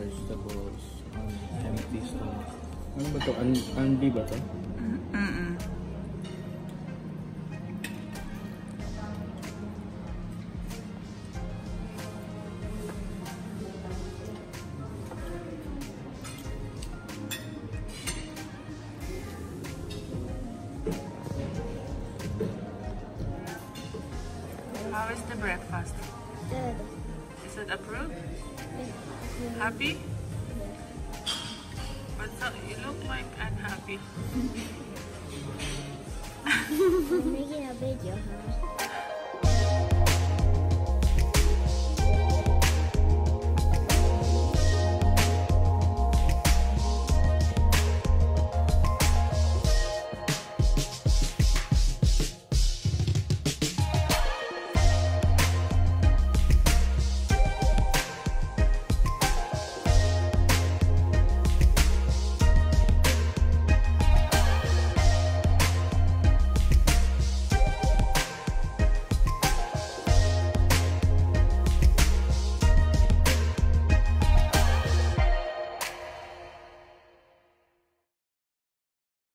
vegetables um, on empty stomach. Uh, ano ba to? Un Andy ba to? How is the breakfast? Good. It approved? Happy? But so, you look like unhappy. I'm making a video, huh?